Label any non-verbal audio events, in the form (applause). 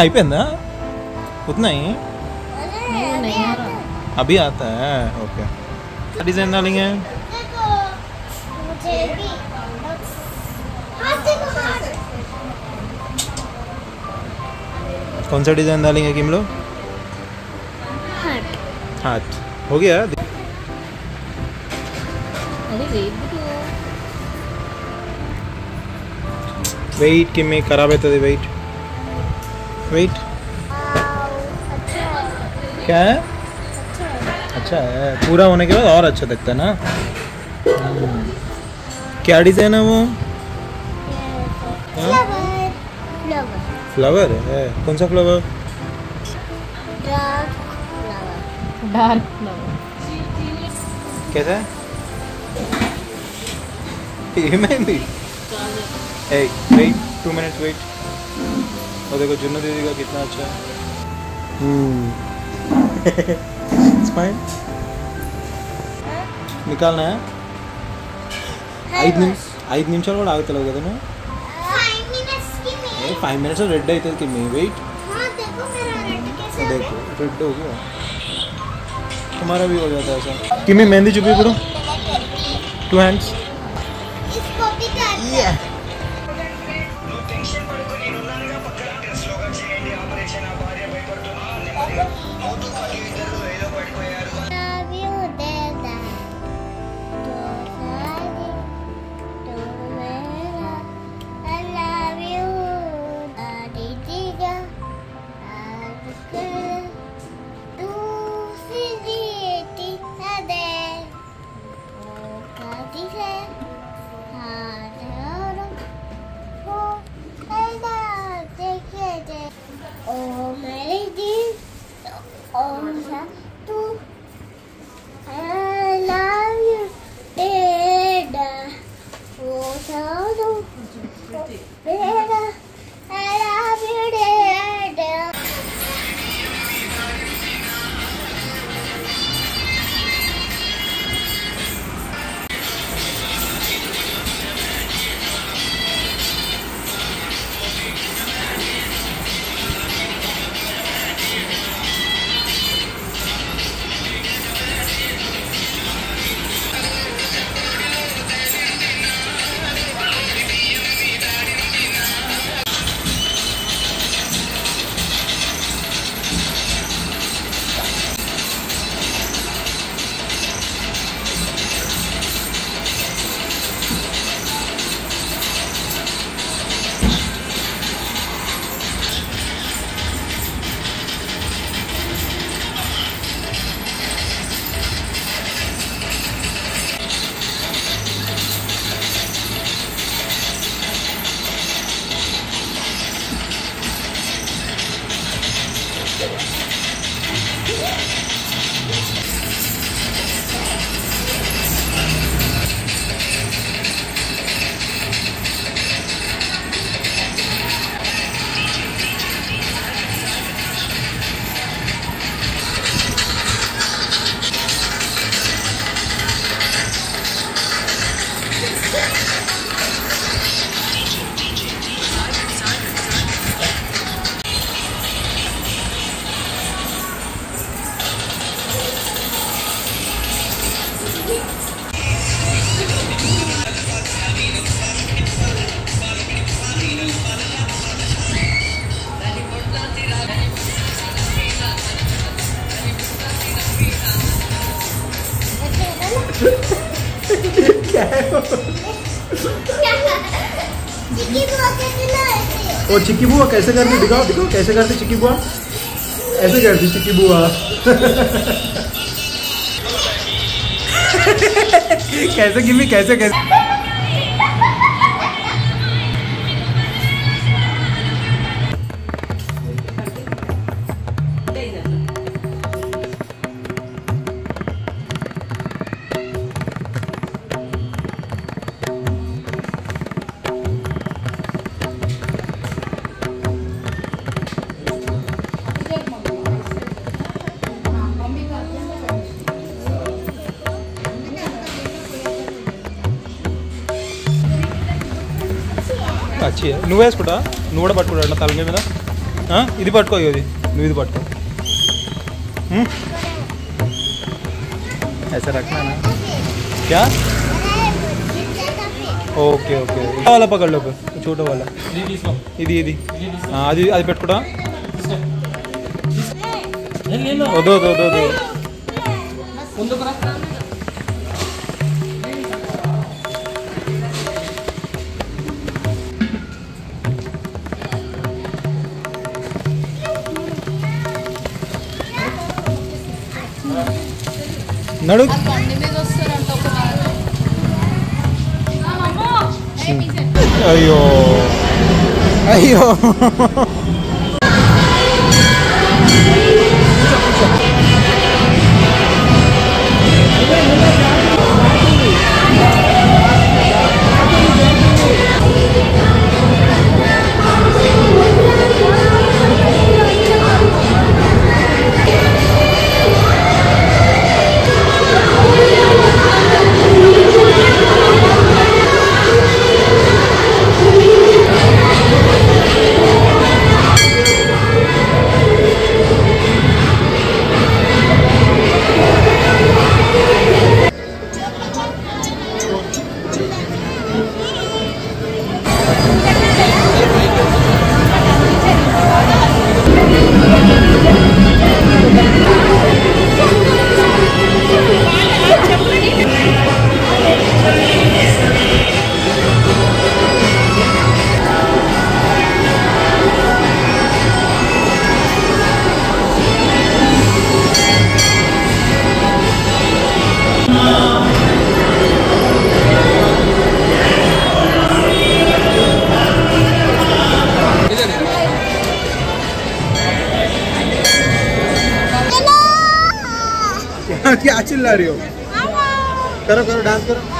అయిపోయిందా उतना ही नहीं नहीं आ रहा अभी आता है ओके डिज़ाइन डालेंगे देखो मुझे भी हाथ देखो हाथ कौन सा डिज़ाइन डालेंगे किम लोग हाथ हाथ हो गया अरे वेट बिटू వెయిట్ కి మీకు ఖరాబ్ वेट क्या है? अच्छा है पूरा होने के बाद और अच्छा दिखता है ना? हम्म। क्या डिज़ाइन है वो? फ्लावर हाँ? है? कौन सा फ्लावर डार्क फ्लावर कैसा है? A wait two minutes wait और देखो जुन्नू दीदी का कितना अच्छा है (laughs) स्माइल నికాలనా ఐదు నిమిషం ఐదు నిమిషాలు కూడా ఆగుతలేవు కదా నువ్వు फाइव मिनट्स की ఏ में ఫైవ్ మినిట్స్ రెడ్ అవుతుంది कि मी वेट हाँ देखो मेरा रेड कैसे देखो रेड हो गया तुम्हारा भी हो जाता है ऐसा कि मैं मेहंदी चुपी करूँ टू हैंड्स Mm-hmm. (laughs) लाए और चिक्की बुआ कैसे करती? दिखाओ दिखाओ, कैसे करती चिक्की बुआ ऐसे करती चिक्की बुआ (laughs) कैसे गिमी कैसे कैसे? अच्छी है నువ్వు వేసుకుంటా నువ్వు కూడా పట్టుకుంటా తల మీద ఆ? ఇది పట్టుకో ఇగో ఇది నువ్వు ఇది పట్టుకో हम्म? ऐसा रखना ना क्या ఓకే ఓకే వాలా పకడ్ లో छोटा वाला ఇది ఇది ఆ, అది అది పెట్టుకోవడం వద్దు వద్దు వద్దు వద్దు నడు బండి మీద వస్తారంట ఒక అయ్యో అయ్యో रही हो? करो करो डांस करो।